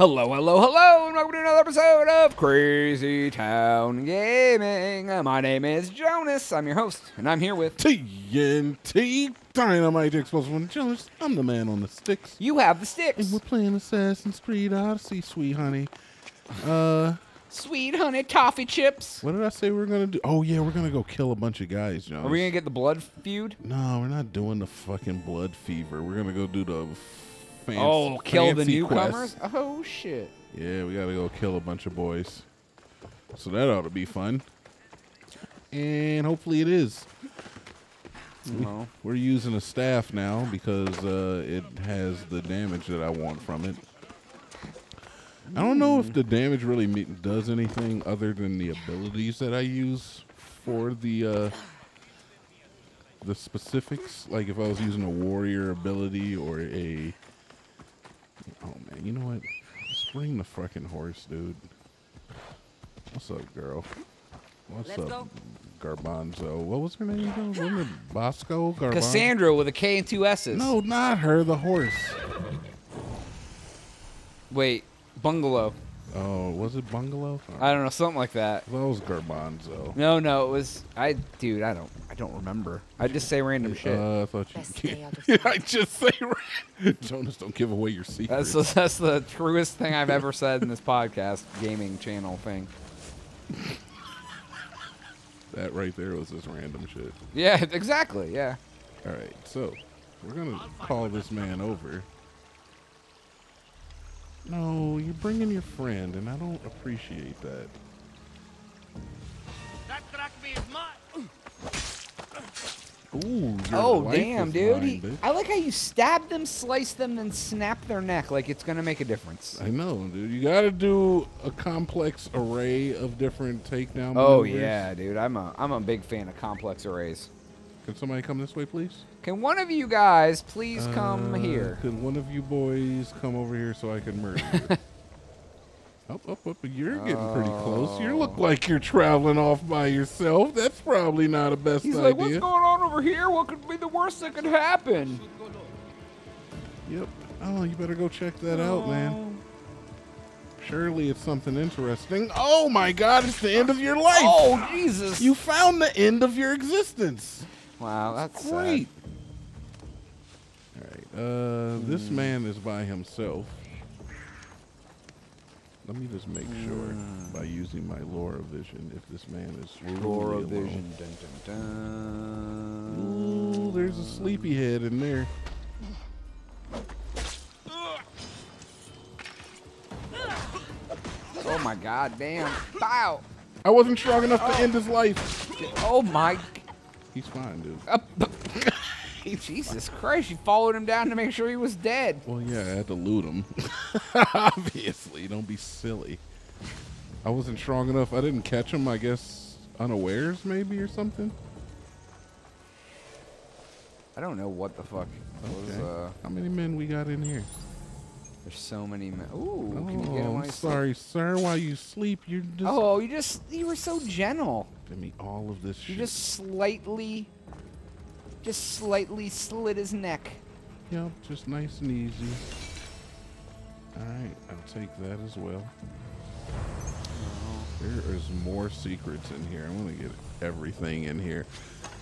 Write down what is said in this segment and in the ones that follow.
Hello, hello, hello, and welcome to another episode of Crazy Town Gaming. My name is Jonaas. I'm your host, and I'm here with. TNT Dinomight Explosive One Jonaas. I'm the man on the sticks. You have the sticks. And we're playing Assassin's Creed Odyssey, sweet honey. Uh, Sweet honey toffee chips. what did I say we are gonna do? Oh yeah, we're gonna go kill a bunch of guys, Jonaas. Are we gonna get the blood feud? No, we're not doing the fucking blood fever. We're gonna go do the oh, kill the newcomers? quest. Oh shit. Yeah, we gotta go kill a bunch of boys. So that ought to be fun. And hopefully it is. No. We're using a staff now because uh, it has the damage that I want from it. I don't know if the damage really does anything other than the abilities that I use for the uh, the specifics. Like if I was using a warrior ability or a oh man, you know what? Just bring the fucking horse, dude. What's up, girl? What's Let's up, go. Garbanzo? What was her name? again? Wasn't it Bosco? Garbanzo? Kassandra with a K and two S's. No, not her. The horse. Wait, bungalow. Oh, was it Bungalow? I don't know, something like that. That was Garbanzo. No, no, it was I. Dude, I don't. I don't remember. I just say random shit. Uh, I thought you. Best out of Yeah. I just say ra- Jonaas. Don't give away your secrets. That's that's the truest thing I've ever said in this podcast gaming channel thing. that right there was just random shit. Yeah, exactly. Yeah. All right, so we're gonna call this man over. No, you're bringing your friend, and I don't appreciate that. That Drachma is mine. Ooh, your Oh damn, is dude! mine, He- I like how you stab them, slice them, then snap their neck like it's gonna make a difference. I know, dude. You got to do a complex array of different takedown. Oh maneuvers. yeah, dude! I'm a I'm a big fan of complex arrays. Can somebody come this way, please? Can one of you guys please come Uh, here? Can one of you boys come over here so I can murder you? up, up, up. You're getting pretty close. You look Oh. like you're traveling off by yourself. That's probably not a best He's idea. like, what's going on over here? What could be the worst that could happen? Yep. Oh, you better go check that out, man. Oh. Surely it's something interesting. Oh my God! It's the end of your life. Oh Jesus! You found the end of your existence. Wow, that's sad. Great. All right. Uh, this Hmm. man is by himself. Let me just make sure by using my Laura vision if this man is Laura. Vision. Dun, dun, dun. Ooh, there's a sleepyhead in there. Oh my God! Damn! Bow! I wasn't strong enough to end his life. Oh my! He's fine, dude. Uh, Jesus Christ! You followed him down to make sure he was dead. Well, yeah, I had to loot him. Obviously, don't be silly. I wasn't strong enough. I didn't catch him. I guess unawares, maybe or something. I don't know what the fuck was. Uh, How many men we got in here? There's so many. Men. Ooh! Oh, can you get oh, him I'm you sleep? sorry, sir. While you sleep, you just Oh, you just you were so gentle. give me all of this You shit. just slightly, just slightly slit his neck. Yep, just nice and easy. All right, I'll take that as well. There is more secrets in here. I'm gonna get everything in here.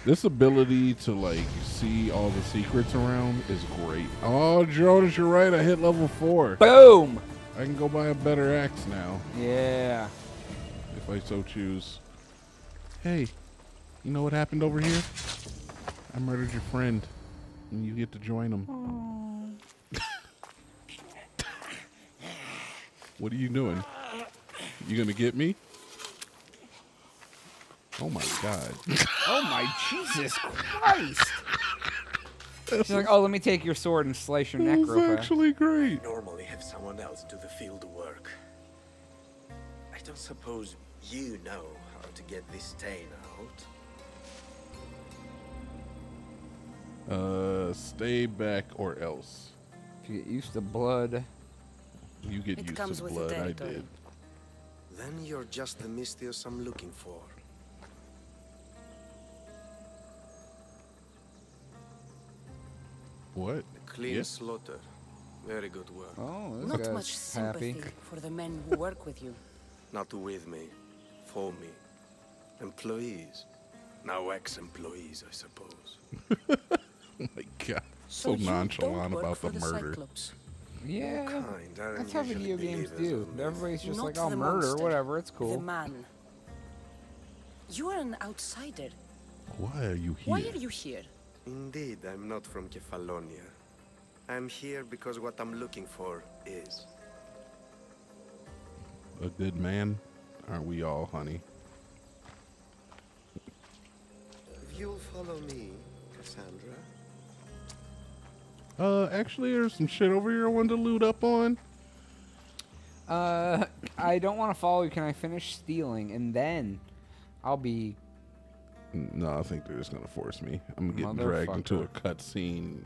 This ability to like see all the secrets around is great. Oh, Jonaas, you're right. I hit level four. Boom! I can go buy a better axe now Yeah. if I so choose. Hey, you know what happened over here? I murdered your friend, and you get to join him. what are you doing? You gonna get me? Oh my god. Oh my Jesus Christ! She's like, oh, let me take your sword and slice your neck That real was fast. actually great. normally have someone else do the field work. I don't suppose you know how to get this stain out. Uh, stay back or else. If you get used to blood, You get It used comes to with blood. I did. Then you're just the Misthios I'm looking for. What? Clean Yeah. slaughter. Very good work. Oh, this Not guy's much sympathy happy. for the men who work with you. Not with me, for me. Employees. Now ex-employees, I suppose. Oh my god. So, you nonchalant about the the murder. Cyclops. Yeah. Kind aren't That's how video games do. Everybody's just Not like, oh, the murder, monster, whatever, it's cool." The cool. man. You are an outsider. Why are you here? Why are you here? Indeed, I'm not from Kefalonia. I'm here because what I'm looking for is. A good man? Aren't we all, honey? If you'll follow me, Kassandra. Uh, actually, there's some shit over here I wanted to loot up on. Uh, I don't want to follow you. Can I finish stealing? And then I'll be. No, I think they're just gonna force me. I'm getting dragged into a cutscene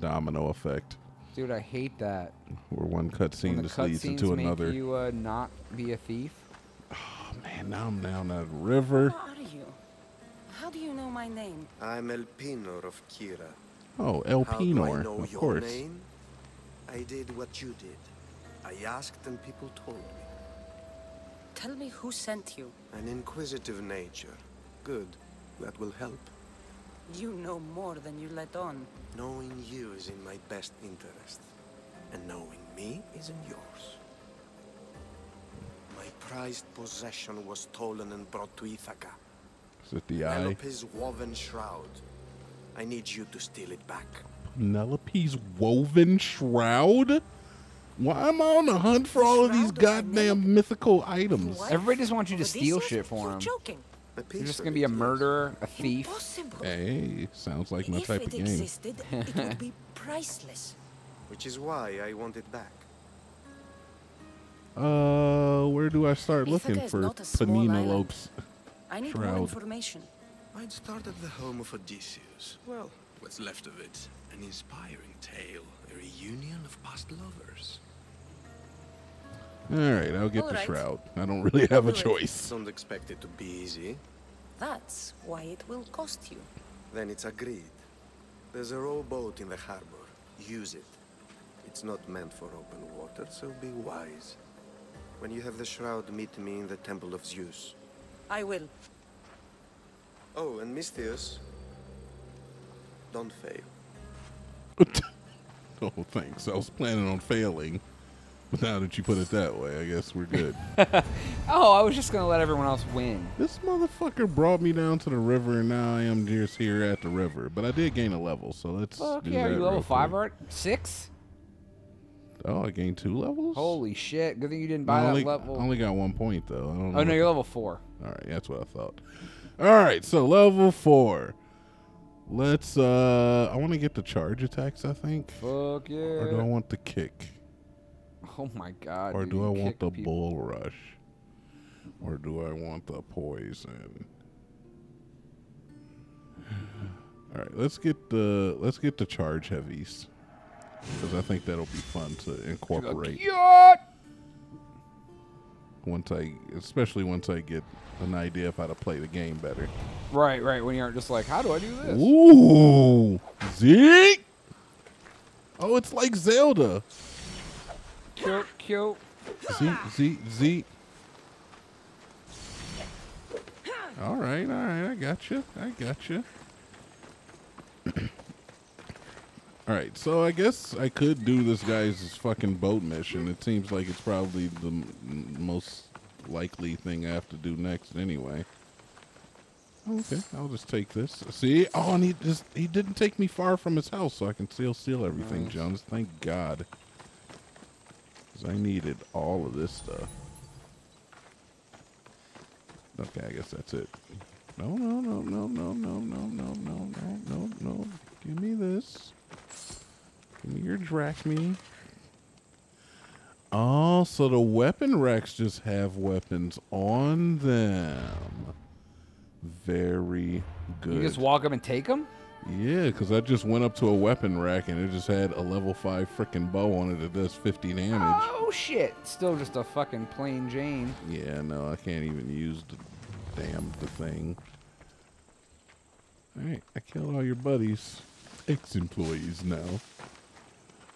domino effect, Dude, I hate that. where one cutscene the just leads cutscenes into make another. you uh, not be a thief. Oh man, now I'm down that river. Who are you? How do you know my name? I'm Elpenor of Kirrha. Oh, How do I Elpenor, know of your course. name? I did what you did. I asked and people told me. Tell me who sent you. An inquisitive nature. Good. That will help. You know more than you let on. Knowing you is in my best interest. And knowing me is in yours. My prized possession was stolen and brought to Ithaca. Is it the eye? Penelope's woven shroud. I need you to steal it back. Penelope's woven shroud? Why am I on the hunt for all of these goddamn mythical items? What? Everybody just wants you to Of steal shit for You're them. joking. A You're just gonna be a murderer, a thief. Impossible. Hey, sounds like my if type it of game. If it existed, it would be priceless. Which is why I want it back. Uh, where do I start looking is for not a small island. Penelope's? I need more information. I'd start at the home of Odysseus. Well, what's left of it. An inspiring tale, a reunion of past lovers. All right, I'll get All the right. shroud. I don't really have a choice. Don't expect it to be easy. That's why it will cost you. Then it's agreed. There's a rowboat in the harbor. Use it. It's not meant for open water, so be wise. When you have the shroud, meet me in the Temple of Zeus. I will. Oh, and Misthios, don't fail. oh, thanks. I was planning on failing, but now that you put it that way, I guess we're good. Oh, I was just gonna let everyone else win. this motherfucker brought me down to the river, and now I am just here at the river. But I did gain a level, so let's. Fuck do yeah, are that you level five quick. already? Six? Oh, I gained two levels. Holy shit! Good thing you didn't I buy only, that level. I only got one point though. I don't know. oh no, you're level four. All right, that's what I thought. All right, so level four. Let's. uh I want to get the charge attacks. I think, Fuck yeah! or do I want the kick, oh my god! or dude, do I want the people. bull rush, or do I want the poison? All right, let's get the let's get the charge heavies because I think that'll be fun to incorporate once I, especially once I get an idea of how to play the game better. Right, right. When you aren't just like, how do I do this? Ooh, Zeke. Oh, it's like Zelda. Cute, cute. Zeke, Zeke, Zeke. All right, all right, I got you. I got you. all right, so I guess I could do this guy's fucking boat mission. It seems like it's probably the m- most likely thing I have to do next, anyway. Okay, I'll just take this. See? Oh, and he just he didn't take me far from his house, so I can still steal everything, Nice. Jones. Thank God. Because I needed all of this stuff. Okay, I guess that's it. No, no, no, no, no, no, no, no, no, no, no, no. Give me this. Give me your drachme. Oh, so the weapon racks just have weapons on them. Very good. You just walk up and take them? Yeah, because I just went up to a weapon rack and it just had a level 5 freaking bow on it that does 50 damage. Oh shit! Still just a fucking plain Jane. Yeah, no, I can't even use the damn the thing. Alright, I killed all your buddies. Ex-employees now.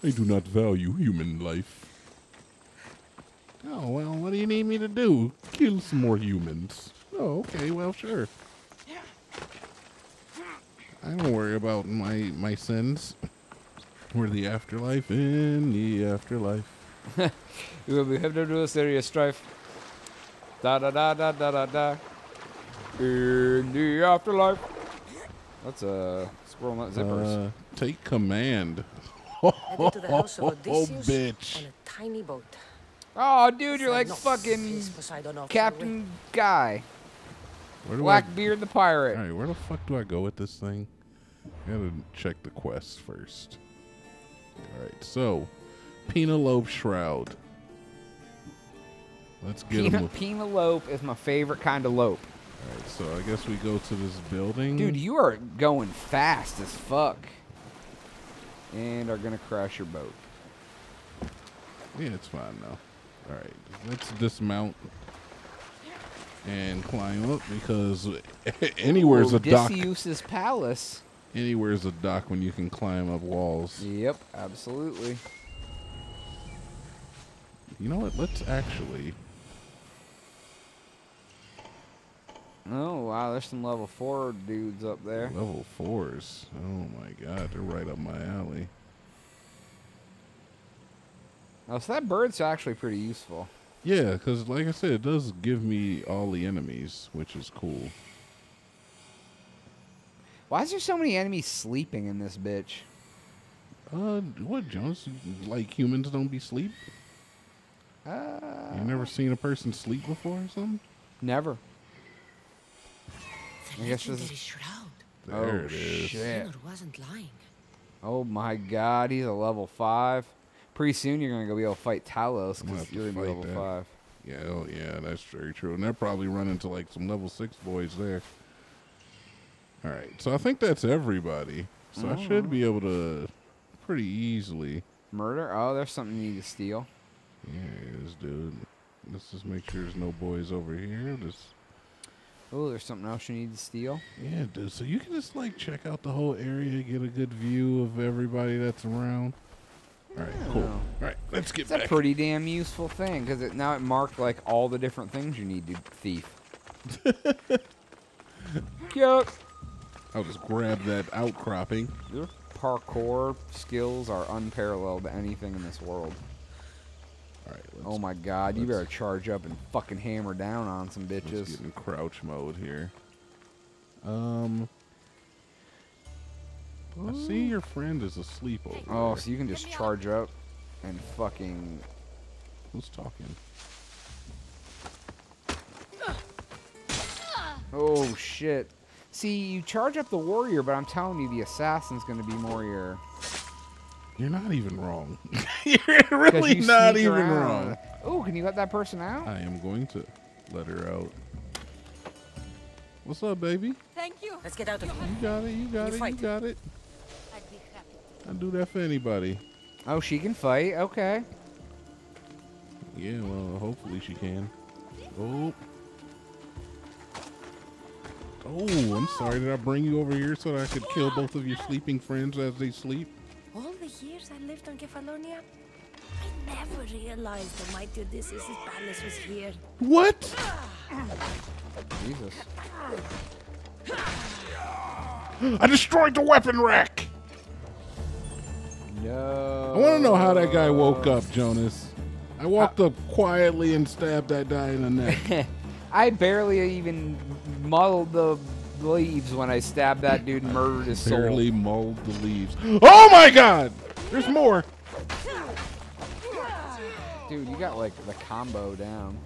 I do not value human life. Oh, well, what do you need me to do? Kill some more humans. Oh, okay, well, sure. I don't worry about my, my sins. Or the afterlife, in the afterlife. We'll be headed to a serious strife. Da da da da da da da. In the afterlife. That's a squirrel nut zippers. Uh, take command. Headed to the house of Oh, bitch. on a tiny boat. oh, dude, you're like fucking is Poseidon off Captain Guy. Do I Blackbeard the pirate. All right, where the fuck do I go with this thing? I gotta check the quests first. All right, so Penelope Shroud. Let's get him. Pena, With, Penelope is my favorite kind of lope. all right, so I guess we go to this building. Dude, you are going fast as fuck. And are gonna crash your boat. yeah, it's fine now. All right, let's dismount and climb up because anywhere's Ooh, a dock. Odysseus's palace. Anywhere's a dock when you can climb up walls. Yep, absolutely. You know what? Let's actually. Oh wow, there's some level four dudes up there. Level fours. Oh my god, they're right up my alley. Oh, so that bird's actually pretty useful. Yeah, because like I said, it does give me all the enemies, which is cool. Why is there so many enemies sleeping in this bitch? Uh, what, Jones? Like humans don't be sleep? Uh, You never seen a person sleep before or something? never. I guess this is- shroud. There Oh, it is. shit. Wasn't lying. Oh my god, he's a level five. Pretty soon you're gonna go be able to fight Talos because you're gonna be level that. five. Yeah, oh yeah, that's very true. And they're probably running to like some level six boys there. All right, so I think that's everybody. So I should be able to pretty easily. Murder? Oh, there's something you need to steal. Yeah, is, dude. Let's just make sure there's no boys over here. Just Oh, there's something else you need to steal. yeah, dude. So you can just like check out the whole area, get a good view of everybody that's around. All right, cool. All right, let's get It's a pretty damn useful thing because it now it marked like all the different things you need to thief. Cute. I'll just grab that outcropping. Your parkour skills are unparalleled to anything in this world. All right, let's, Oh my god, you better charge up and fucking hammer down on some let's bitches. get in crouch mode here. Um, I see mm. your friend is asleep over Oh, there. so you can just charge up and fucking. Who's talking? Oh shit. See, you charge up the warrior, but I'm telling you, the assassin's gonna be more your. You're not even wrong. You're really you not even around. wrong. Oh, can you let that person out? I am going to let her out. What's up, baby? Thank you. Let's get out of here. You got it. You got You it. You got it. I'd be happy. I do that for anybody. Oh, she can fight. Okay. Yeah, well, hopefully she can. Oh. Oh, I'm sorry. Did I bring you over here so that I could kill both of your sleeping friends as they sleep? All the years I lived on Kefalonia, I never realized the mighty Odysseus' palace was here. What? Jesus. I destroyed the weapon rack. No. I want to know how that guy woke up, Jonaas. I walked up quietly and stabbed that guy in the neck. I barely even muddled the leaves when I stabbed that dude and murdered his soul. Barely mauled the leaves. Oh my God! There's more. Dude, you got like the combo down.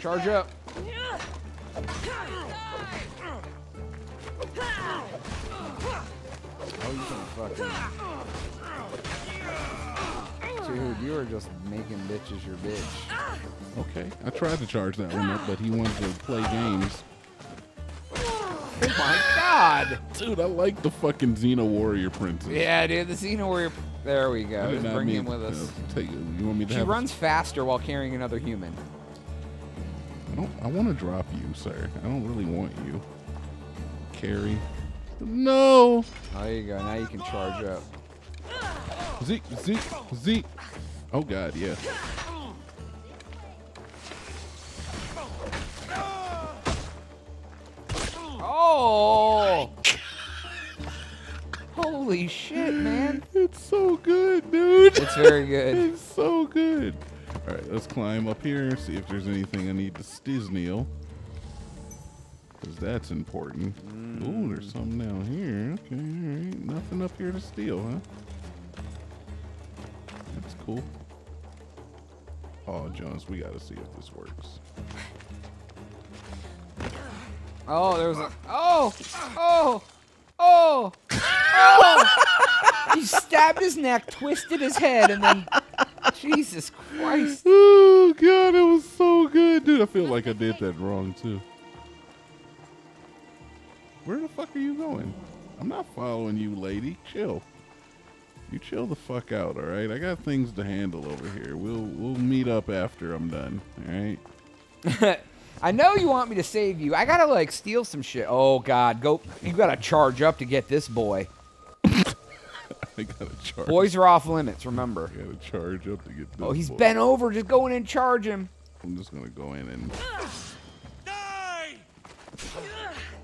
Charge up. Oh, you can fucking. Dude, you are just making bitches your bitch. Okay, I tried to charge that one up, but he wanted to play games. Oh my god! Dude, I like the fucking Xena Warrior Princess. Yeah, dude, the Xena Warrior. There we go. Just bring mean him with to us. Uh, take, you want me to She have a- runs faster while carrying another human. I don't. I want to drop you, sir. I don't really want you. Carry. No. Oh, there you go. Now you can charge up. Zeke, Zeke, Zeke. Oh God, yeah. Oh! Holy shit, man. It's so good, dude. It's very good. It's so good. All right, let's climb up here and see if there's anything I need to stizneel. Because that's important. Ooh, there's something down here. Okay, all right. Nothing up here to steal, huh? That's cool. Oh, Jones, we got to see if this works. Oh, there was a. Oh! Oh! Oh! Oh! he stabbed his neck, twisted his head, and then. Jesus Christ. Oh, God, it was so good. Dude, I feel like I did that wrong, too. Where the fuck are you going? I'm not following you, lady. Chill. You chill the fuck out, all right? I got things to handle over here. We'll we'll meet up after I'm done, all right? I know you want me to save you. I gotta, like, steal some shit. Oh, God. Go. You gotta charge up to get this boy. I gotta charge. Boys are off limits, remember. I gotta charge up to get oh, this. Oh, he's boy. bent over. Just go in and charge him. I'm just gonna go in and.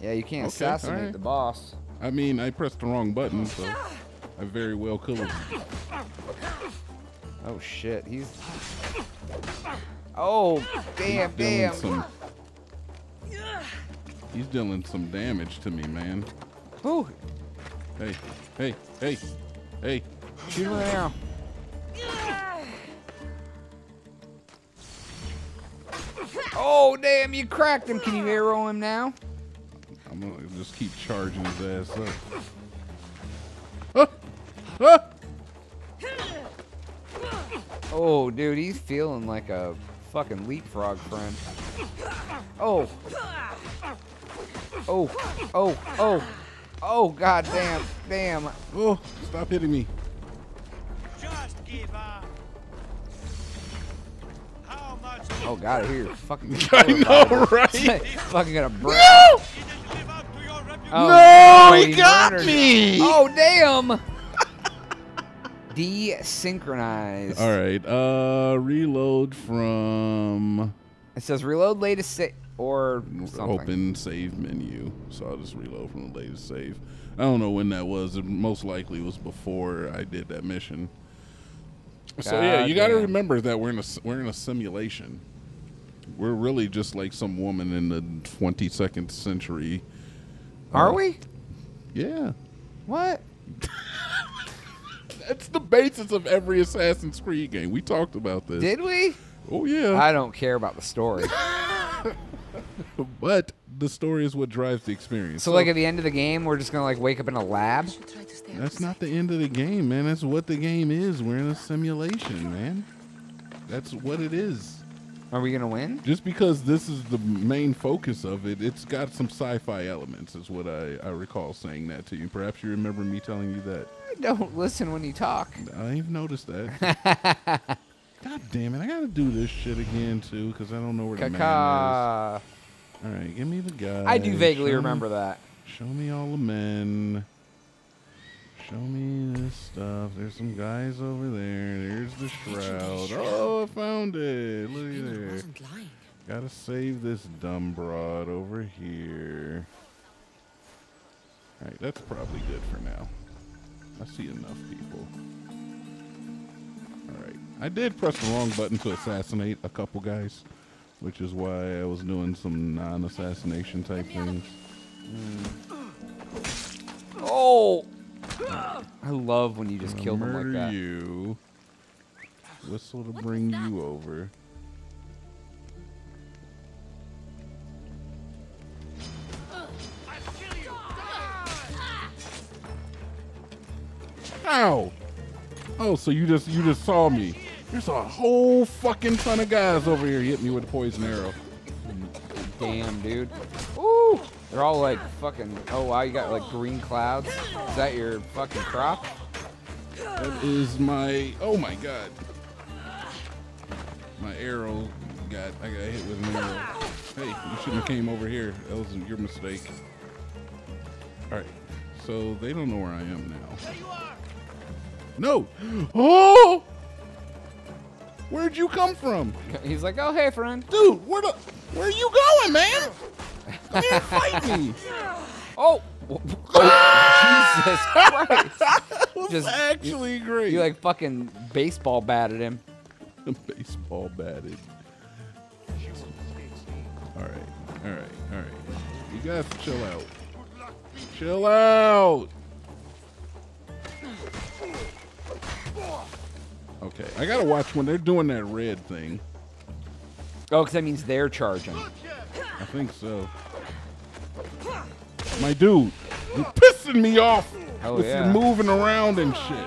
Yeah, you can't Okay, assassinate alright. the boss. I mean, I pressed the wrong button, so I very well could. Oh shit, he's. Oh damn, dealing damn. some. He's dealing some damage to me, man. Whew. Hey, hey, hey, hey. Shoot him now. Oh damn, you cracked him. Can you arrow him now? I'm gonna just keep charging his ass up. Ah! Ah! Oh dude, he's feeling like a fucking leapfrog friend. Oh. Oh, oh, oh. Oh god damn, damn. Oh, stop hitting me. Just give up. How much Oh god, I hear fucking. I know, right? fucking gonna break. didn't live up to your reputation? Oh, No, wait, he got murdered- me. Oh damn! Desynchronize. All right, uh, reload from It says reload latest sa- or something. open save menu. So I'll just reload from the latest save. I don't know when that was. It most likely was before I did that mission. So yeah, you got to remember that we're in a s- we're in a simulation. We're really just like some woman in the 22nd century. Are we? Yeah, What? that's the basis of every Assassin's Creed game. We talked about this. Did we? oh yeah, I don't care about the story. but the story is what drives the experience. so like at the end of the game, we're just gonna like wake up in a lab. Try to stay That's not the end of the game, man. That's what the game is. We're in a simulation, man. That's what it is. Are we gonna win? Just because this is the main focus of it, it's got some sci-fi elements, is what I, I recall saying that to you. Perhaps you remember me telling you that. I don't listen when you talk. I've noticed that. God damn it! I gotta do this shit again too, because I don't know where the man is. All right, give me the guy. I do vaguely Show me- remember that. Show me all the men. Show me this stuff. There's some guys over there. There's the shroud. Oh, I found it. Look at It there. Gotta save this dumb broad over here. Alright, that's probably good for now. I see enough people. Alright. I did press the wrong button to assassinate a couple guys, which is why I was doing some non assassination type things. Hmm. Oh. I love when you just Gonna kill them like murder that. you. Whistle to bring you over. I'll kill you. Ow! Oh, so you just you just saw me. There's a whole fucking ton of guys over here hit me with a poison arrow. Damn, dude. They're all like fucking. Oh wow, you got like green clouds. Is that your fucking crop? That is my oh my god. My arrow got I got hit with an arrow. Hey, you shouldn't have came over here. That was your mistake. Alright. so they don't know where I am now. There you are. No! Oh! Where'd you come from? He's like, oh hey friend. Dude, where the where are you going, man? Come here and fight me. Oh, oh Jesus Christ! That was Just- actually great. You like fucking baseball batted him. baseball batted. Alright, alright, alright. You guys chill out. Chill out. Okay, I gotta watch when they're doing that red thing. Oh, because that means they're charging. I think so. My dude, you're pissing me off Oh, with yeah. moving around and shit.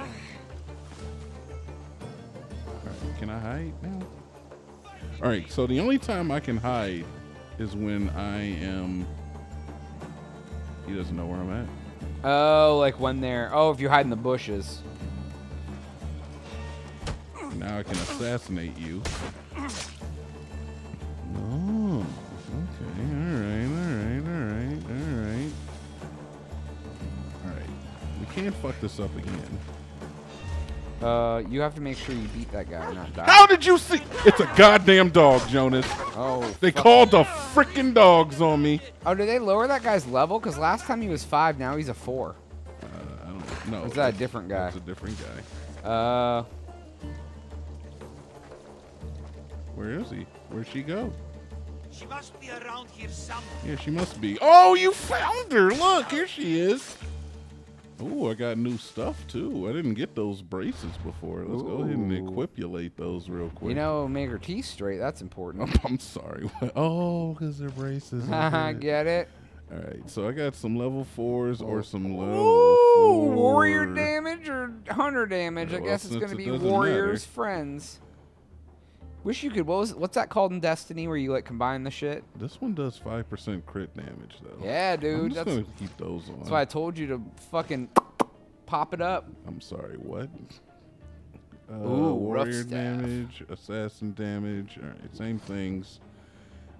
Alright, can I hide now? Alright, so the only time I can hide is when I am. He doesn't know where I'm at. Oh, like when they're. Oh, if you hide in the bushes. Now I can assassinate you. We can't fuck this up again. Uh, you have to make sure you beat that guy, not die. How did you see? It's a goddamn dog, Jonaas. Oh, They called the freaking dogs on me. Oh, did they lower that guy's level? Because last time he was five, now he's a four. Uh, I don't know. Or is that a different guy? That's a different guy. Uh, Where is he? Where'd she go? She must be around here somewhere. Yeah, she must be. Oh, you found her. Look, here she is. Oh, I got new stuff too. I didn't get those braces before. Let's go ahead and equipulate those real quick. you know, make her teeth straight. That's important. I'm sorry. Oh, because they're braces. I Get it? All right, so I got some level fours or some level Ooh, four. warrior damage or hunter damage? I Well, guess it's since gonna be warriors matter. friends. Wish you could. What was? What's that called in Destiny where you like combine the shit? This one does five percent crit damage though. Yeah, dude. I'm just That's, gonna keep those on. that's why I told you to fucking pop it up. I'm sorry. What? Uh, Ooh, warrior damage, assassin damage. All right, same things,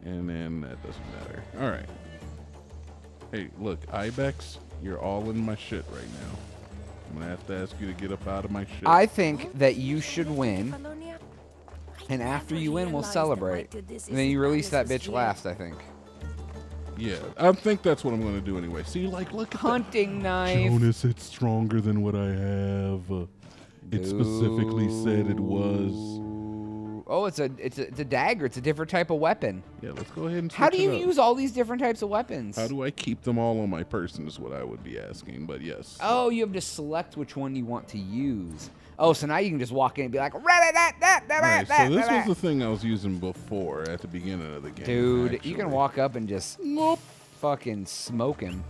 and then that doesn't matter. All right. Hey, look, Ibex, you're all in my shit right now. I'm gonna have to ask you to get up out of my shit. I think that you should win, and after you win, we'll celebrate. And then you release that bitch last, I think. yeah, I think that's what I'm gonna do anyway. See, like, look at that. Hunting knife. Jonaas, it's stronger than what I have. Uh, It specifically said it was. Oh, it's a it's a it's a dagger. It's a different type of weapon. Yeah, let's go ahead and. How do you it up. use all these different types of weapons? How do I keep them all on my person? Is what I would be asking. But yes. Oh, you have to select which one you want to use. Oh, so now you can just walk in and be like, "Rah, da, da, da, da, All right, so this was da." the thing I was using before at the beginning of the game. dude. You can walk up and just Nope. fucking smoke him.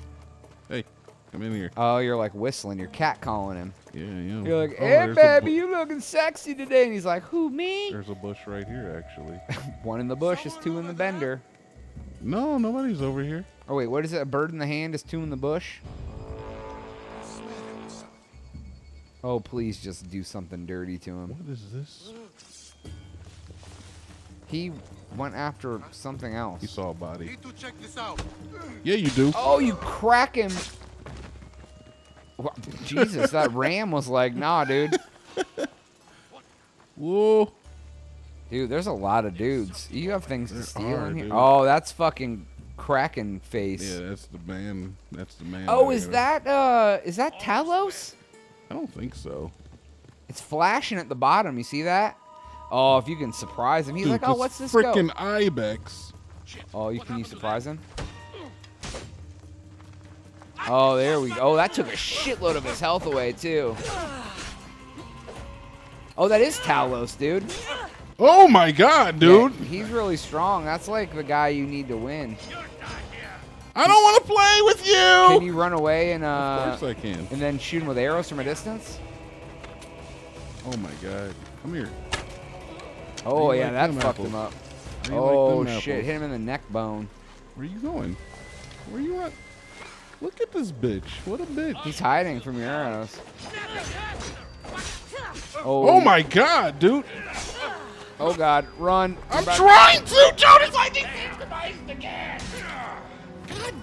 Hey, come in here. Oh, you're like whistling. You're cat calling him. Yeah, yeah. You're like, Oh, "Hey, baby, you looking sexy today?" And he's like, "Who, me?" There's a bush right here, actually. One in the bush is two in the bender. no, nobody's over here. Oh wait, what is it? A bird in the hand is two in the bush. Oh, please just do something dirty to him. What is this? He went after something else. He saw a body. Need to check this out. Yeah, you do. Oh, you crack him. Wha- Jesus, that ram was like, nah, dude. Whoa. Dude, there's a lot of dudes. You have things to steal are, in here. dude. Oh, that's fucking Kraken face. Yeah, that's the man. That's the man. oh, is that uh is that Talos? I don't think so. It's flashing at the bottom. You see that? Oh, if you can surprise him, he's Dude, like, "Oh, what's this?" Freaking ibex. Oh, you can you surprise him? Oh, there we go. Oh, that took a shitload of his health away too. Oh, that is Talos, dude. Oh my god, dude! Yeah, he's really strong. That's like the guy you need to win. I don't want to play with you. Can you run away and uh? of course I can. and then shoot him with arrows from a distance? Oh my god. Come here. Oh yeah, like that them fucked apples? him up. How you like Oh shit, apples? hit him in the neck bone. Where are you going? Where are you at? Look at this bitch. What a bitch. He's hiding from your arrows. Oh, Oh my god, dude. Oh god, run! I'm Back- trying to, Jonaas. I think again. God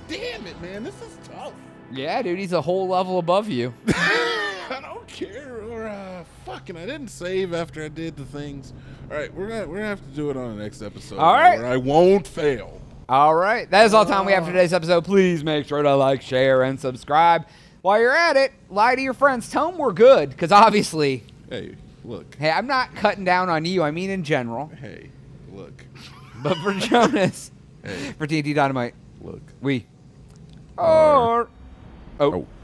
damn it, man. This is tough. Yeah, dude, he's a whole level above you. I don't care. Or uh, fucking, I didn't save after I did the things. All right, we're gonna we're gonna have to do it on the next episode. All right. I won't fail. All right, that is all the time we have for today's episode. Please make sure to like, share, and subscribe. While you're at it, lie to your friends. Tell them we're good, because obviously, Hey, look. hey, I'm not cutting down on you. I mean in general. Hey, look. But for Jonaas, Hey, for TNT Dinomight, look. we Are. Oh, Oh.